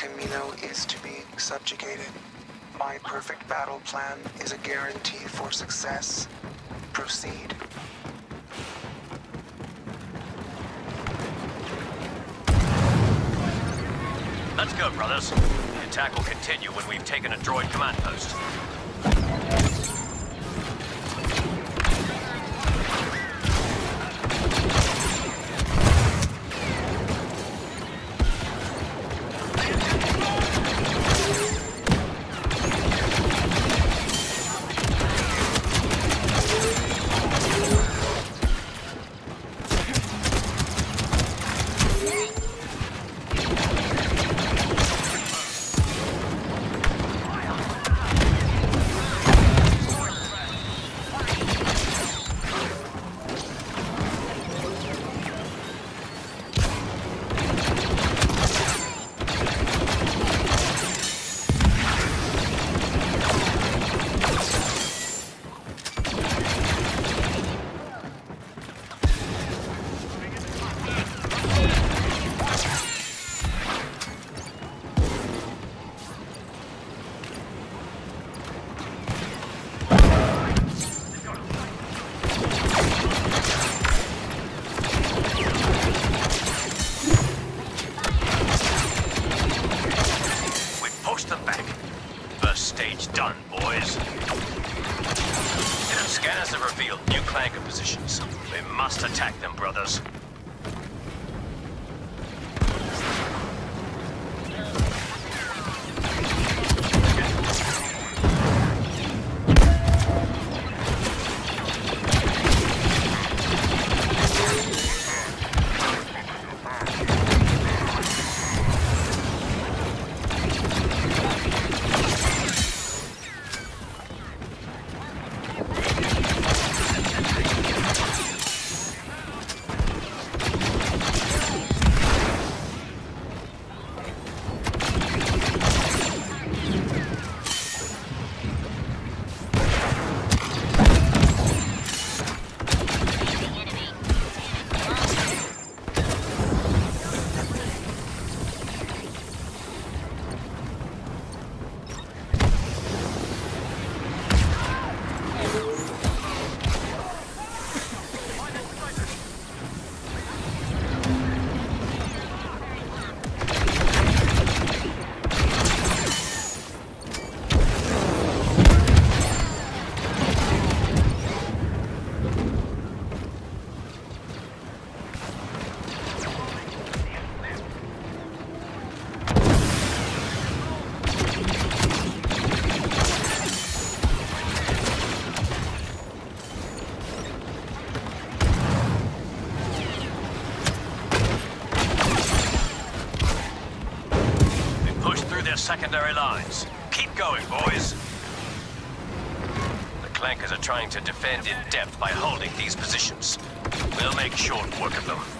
Kamino is to be subjugated. My perfect battle plan is a guarantee for success. Proceed. Let's go, brothers. The attack will continue when we've taken a droid command post. First stage done, boys. Scanners have revealed new clanker positions. We must attack them, brothers. Secondary lines. Keep going, boys. The clankers are trying to defend in depth by holding these positions. We'll make short work of them.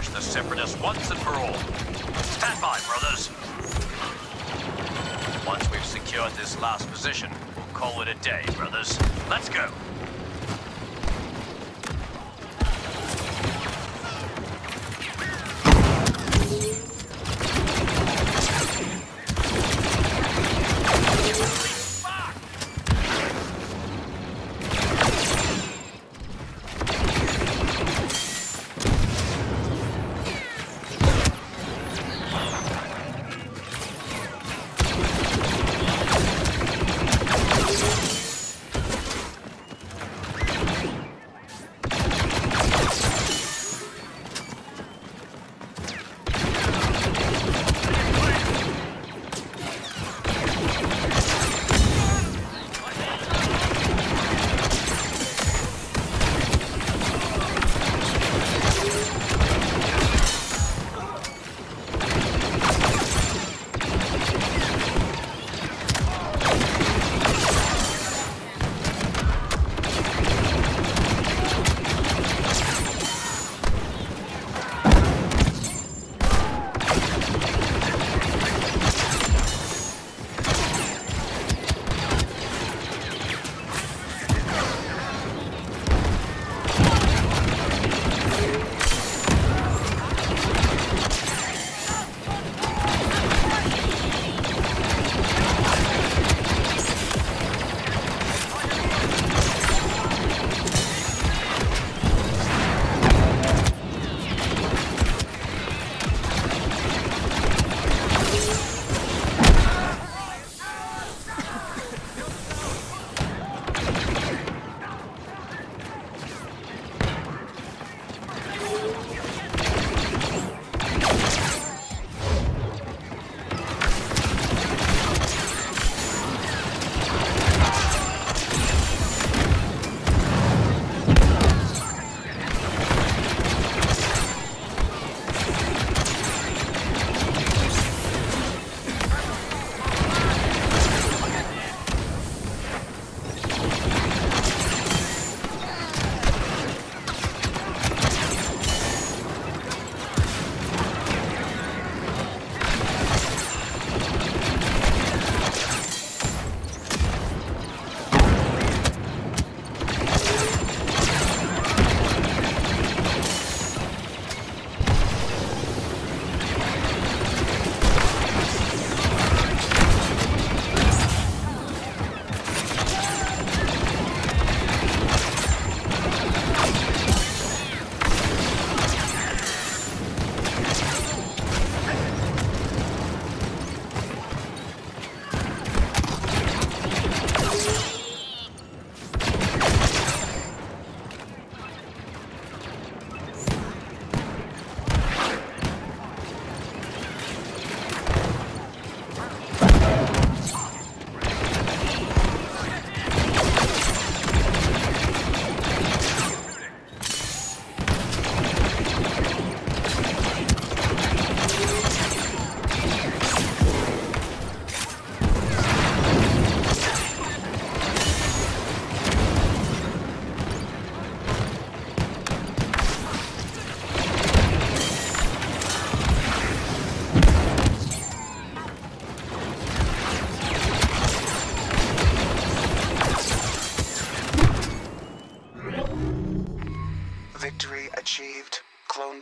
Crush the Separatists once and for all. Stand by, brothers. Once we've secured this last position, we'll call it a day, brothers. Let's go.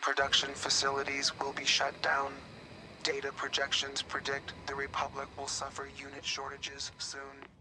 Production facilities will be shut down. Data projections predict the Republic will suffer unit shortages soon.